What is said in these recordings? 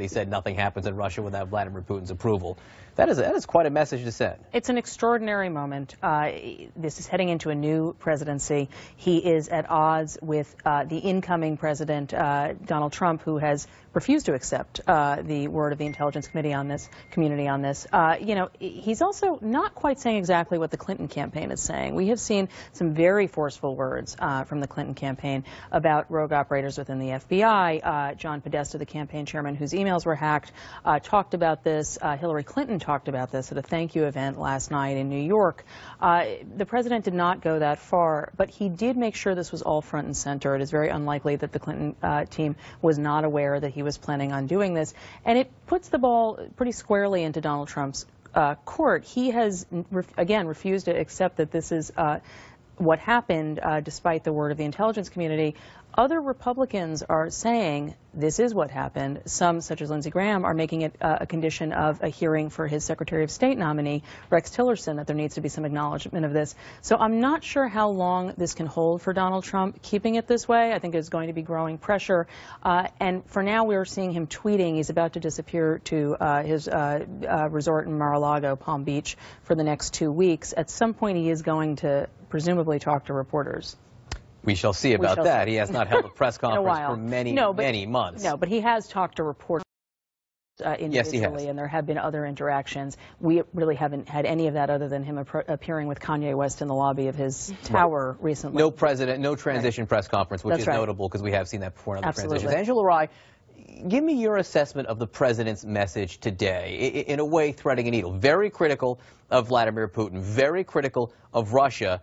He said nothing happens in Russia without Vladimir Putin's approval. That is, that is quite a message to send. It's an extraordinary moment. Uh, this is heading into a new presidency. He is at odds with uh, the incoming president, uh, Donald Trump, who has refused to accept uh, the word of the Intelligence Committee on this community on this. Uh, you know, he's also not quite saying exactly what the Clinton campaign is saying. We have seen some very forceful words uh, from the Clinton campaign about rogue operators within the FBI. John Podesta, the campaign chairman, whose email emails were hacked, uh, talked about this. Uh, Hillary Clinton talked about this at a thank you event last night in New York. Uh, the president did not go that far, but he did make sure this was all front and center. It is very unlikely that the Clinton uh, team was not aware that he was planning on doing this. And it puts the ball pretty squarely into Donald Trump's uh, court. He has, again, refused to accept that this is uh, what happened, uh, despite the word of the intelligence community. Other Republicans are saying this is what happened. Some, such as Lindsey Graham, are making it uh, a condition of a hearing for his Secretary of State nominee, Rex Tillerson, that there needs to be some acknowledgement of this. So I'm not sure how long this can hold for Donald Trump. Keeping it this way, I think is going to be growing pressure. Uh, and for now, we are seeing him tweeting. He's about to disappear to uh, his uh, uh, resort in Mar-a-Lago, Palm Beach, for the next two weeks. At some point, he is going to presumably talk to reporters. We shall see about shall that. See. He has not held a press conference a for many, no, but, many months. No, but he has talked to reporters. Uh, individually, yes, and there have been other interactions. We really haven't had any of that other than him appearing with Kanye West in the lobby of his tower right. recently. No president, no transition right. press conference, which That's is right. notable because we have seen that before in other Absolutely. transitions. Angela Rye, give me your assessment of the president's message today. In a way, threading a needle. Very critical of Vladimir Putin, very critical of Russia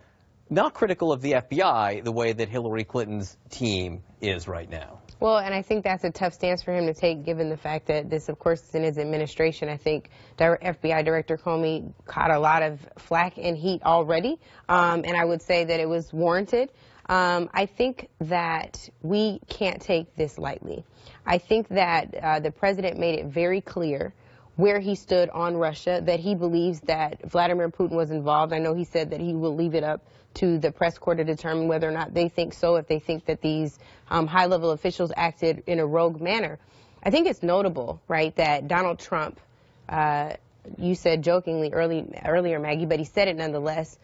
not critical of the FBI the way that Hillary Clinton's team is right now. Well, and I think that's a tough stance for him to take, given the fact that this, of course, is in his administration. I think FBI Director Comey caught a lot of flack and heat already, um, and I would say that it was warranted. Um, I think that we can't take this lightly. I think that uh, the president made it very clear where he stood on Russia, that he believes that Vladimir Putin was involved. I know he said that he will leave it up to the press corps to determine whether or not they think so, if they think that these um, high level officials acted in a rogue manner. I think it's notable, right, that Donald Trump, uh, you said jokingly early, earlier, Maggie, but he said it nonetheless,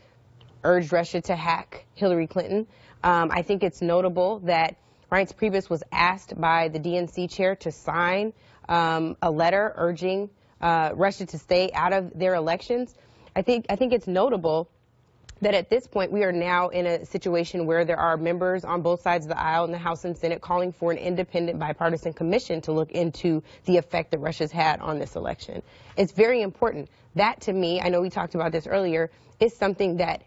urged Russia to hack Hillary Clinton. Um, I think it's notable that Reince Priebus was asked by the DNC chair to sign um, a letter urging uh, Russia to stay out of their elections. I think I think it's notable that at this point we are now in a situation where there are members on both sides of the aisle in the House and Senate calling for an independent bipartisan commission to look into the effect that Russia's had on this election. It's very important. That to me, I know we talked about this earlier, is something that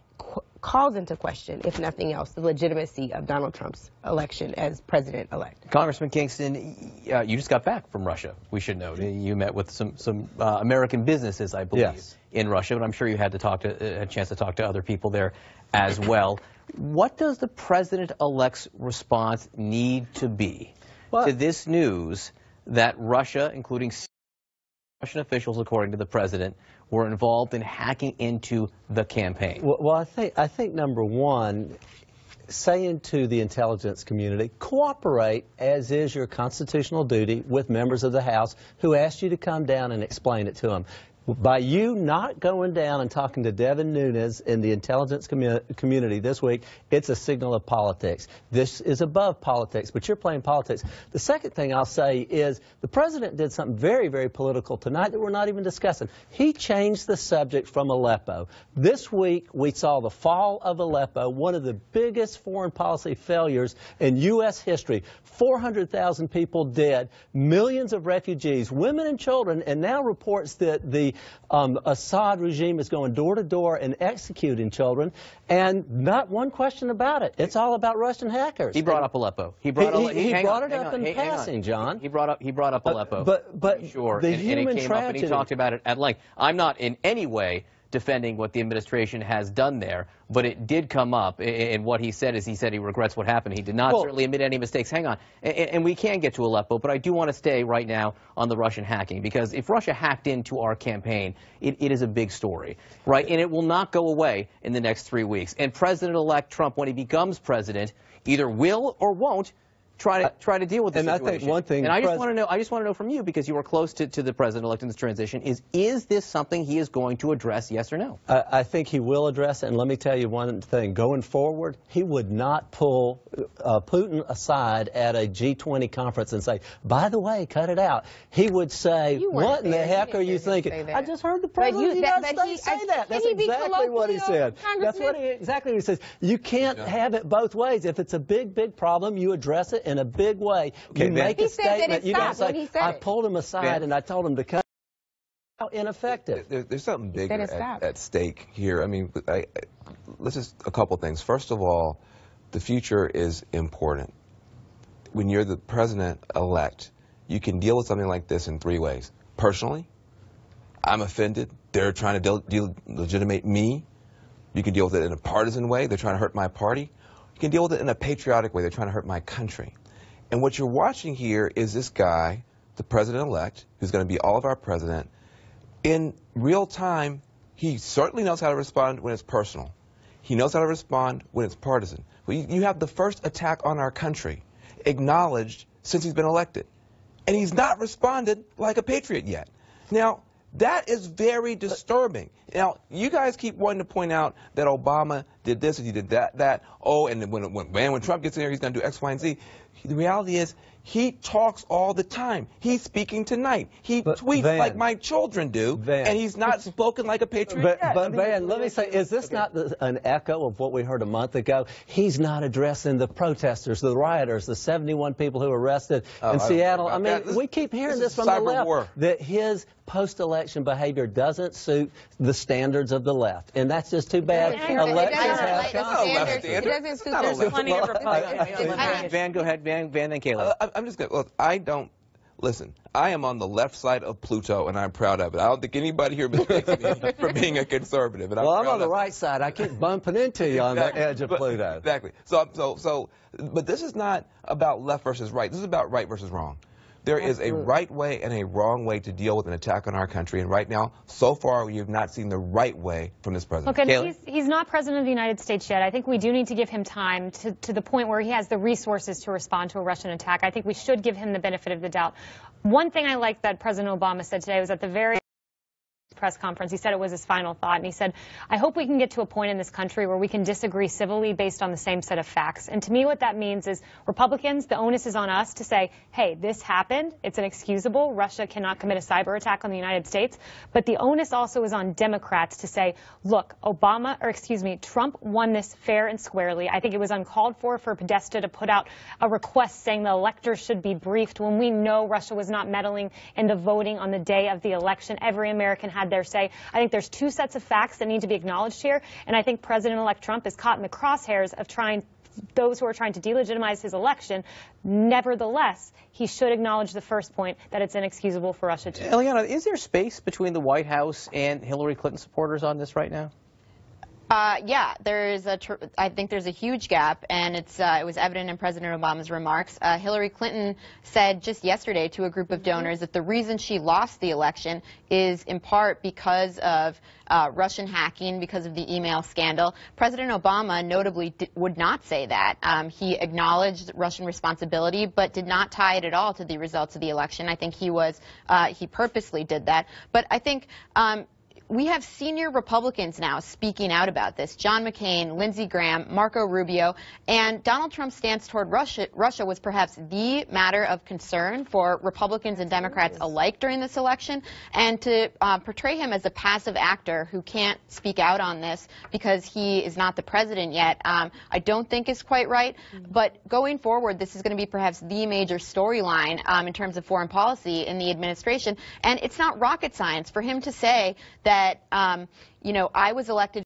calls into question, if nothing else, the legitimacy of Donald Trump's election as president-elect. Congressman Kingston, uh, you just got back from Russia, we should note. You met with some, some uh, American businesses, I believe, yes. in Russia, but I'm sure you had to talk to, uh, a chance to talk to other people there as well. What does the president-elect's response need to be to this news that Russia, including Russian officials, according to the president, were involved in hacking into the campaign? Well, well, I think I think number one, saying to the intelligence community, cooperate as is your constitutional duty with members of the House who asked you to come down and explain it to them. By you not going down and talking to Devin Nunes in the intelligence commu community this week, it's a signal of politics. This is above politics, but you're playing politics. The second thing I'll say is the president did something very, very political tonight that we're not even discussing. He changed the subject from Aleppo. This week, we saw the fall of Aleppo, one of the biggest foreign policy failures in U.S. history. 400,000 people dead, millions of refugees, women and children, and now reports that the um, Assad regime is going door to door and executing children, and not one question about it. It's all about Russian hackers. He brought up Aleppo. He brought, he, he, he brought on, it up on, in passing, John. He brought up he brought up Aleppo. Uh, but but sure, the and, human and it came tragedy. up and he talked about it at length. I'm not in any way defending what the administration has done there, but it did come up. And what he said is he said he regrets what happened. He did not well, certainly admit any mistakes. Hang on. And we can get to Aleppo, but I do want to stay right now on the Russian hacking because if Russia hacked into our campaign, it, it is a big story, right? And it will not go away in the next three weeks. And President-elect Trump, when he becomes president, either will or won't try to try to deal with this and I situation. think one thing and I just want to know, I just want to know from you because you were close to, to the president elect in this transition. Is is this something he is going to address? Yes or no? I, I think he will address it. And let me tell you one thing: going forward, he would not pull uh, Putin aside at a G20 conference and say, "By the way, cut it out." He would say, You weren't "What in the there. You heck didn't are you hear him say thinking?" I just heard the president you- of the that- United but States he- say I- that. That's can he be exactly what he said. That's what he exactly what he says. You can't have it both ways. If it's a big, big problem, you address it in a big way. Okay, you Van- make He a said that it statement. You don't stopped say, when he said "I it." pulled him aside Van- and I told him to cut." How ineffective. There, there's something bigger it at, stopped. at stake here. I mean, I, I, let's just a couple things. First of all, the future is important. When you're the president elect, you can deal with something like this in three ways. Personally, I'm offended. They're trying to de- legitimate me. You can deal with it in a partisan way. They're trying to hurt my party. You can deal with it in a patriotic way. They're trying to hurt my country. And what you're watching here is this guy, the president elect, who's going to be all of our president, in real time, he certainly knows how to respond when it's personal. He knows how to respond when it's partisan. Well, you, you have the first attack on our country acknowledged since he's been elected. And he's not responded like a patriot yet. Now, that is very disturbing. Now, you guys keep wanting to point out that Obama did this and he did that, that. Oh, and when, when, man, when Trump gets in there, he's going to do X, Y, and Z. The reality is, he talks all the time. He's speaking tonight. He But, tweets Van- like my children do, Van- and he's not spoken like a patriot But, yet. I mean, Van, let me say, is this not the, an echo of what we heard a month ago? He's not addressing the protesters, the rioters, the 71 people who were arrested Oh, in don't Seattle. I mean, that. We keep hearing this this, from the left war. that his post-election behavior doesn't suit the standards of the left, and that's just too bad. Elections have to That's not a come. left standards. It standard. doesn't That's suit not a there's left Plenty of Republicans. I- I- Van- Van, Van, go ahead. Van, Van, then Caleb. Uh, I- I'm just going. Well, I don't listen. I am on the left side of Pluto, and I'm proud of it. I don't think anybody here mistakes me for being a conservative. And I'm Well, I'm on the of it. right side. I keep bumping into you on the edge of But- Pluto. Exactly. So, so, so, but this is not about left versus right. This is about right versus wrong. There is a right way and a wrong way to deal with an attack on our country, and right now, so far, we have not seen the right way from this president. Look, Kayleigh? he's, he's not president of the United States yet. I think we do need to give him time to, to the point where he has the resources to respond to a Russian attack. I think we should give him the benefit of the doubt. One thing I like that President Obama said today was at the very press conference. He said it was his final thought. And he said, I hope we can get to a point in this country where we can disagree civilly based on the same set of facts. And to me, what that means is Republicans, the onus is on us to say, hey, this happened. It's inexcusable. Russia cannot commit a cyber attack on the United States. But the onus also is on Democrats to say, look, Obama, or excuse me, Trump won this fair and squarely. I think it was uncalled for for Podesta to put out a request saying the electors should be briefed when we know Russia was not meddling in the voting on the day of the election. Every American had their say. I think there's two sets of facts that need to be acknowledged here, and I think President-elect Trump is caught in the crosshairs of trying those who are trying to delegitimize his election. Nevertheless, he should acknowledge the first point that it's inexcusable for Russia to. Eliana, is there space between the White House and Hillary Clinton supporters on this right now? Uh, yeah, there's a. Tr- I think there's a huge gap, and it's uh, it was evident in President Obama's remarks. Uh, Hillary Clinton said just yesterday to a group of donors that the reason she lost the election is in part because of uh, Russian hacking, because of the email scandal. President Obama notably d- would not say that. Um, he acknowledged Russian responsibility, but did not tie it at all to the results of the election. I think he was uh, he purposely did that. But I think. Um, we have senior Republicans now speaking out about this. John McCain, Lindsey Graham, Marco Rubio, and Donald Trump's stance toward Russia, Russia was perhaps the matter of concern for Republicans and Democrats alike during this election. And to uh, portray him as a passive actor who can't speak out on this because he is not the president yet, um, I don't think is quite right. But going forward, this is going to be perhaps the major storyline um, in terms of foreign policy in the administration. And it's not rocket science for him to say that, um, you know, I was elected